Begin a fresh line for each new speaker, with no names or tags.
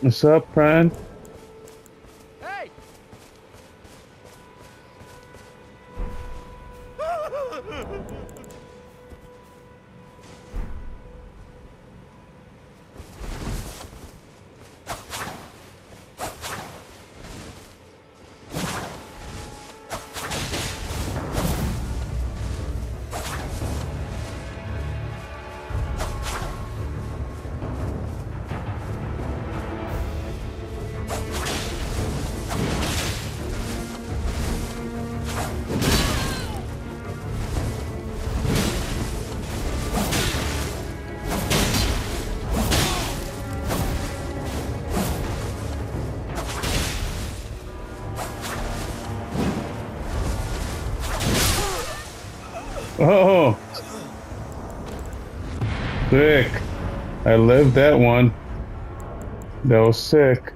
What's up, friend?
Hey!
Oh! Sick. I lived that one. That was sick.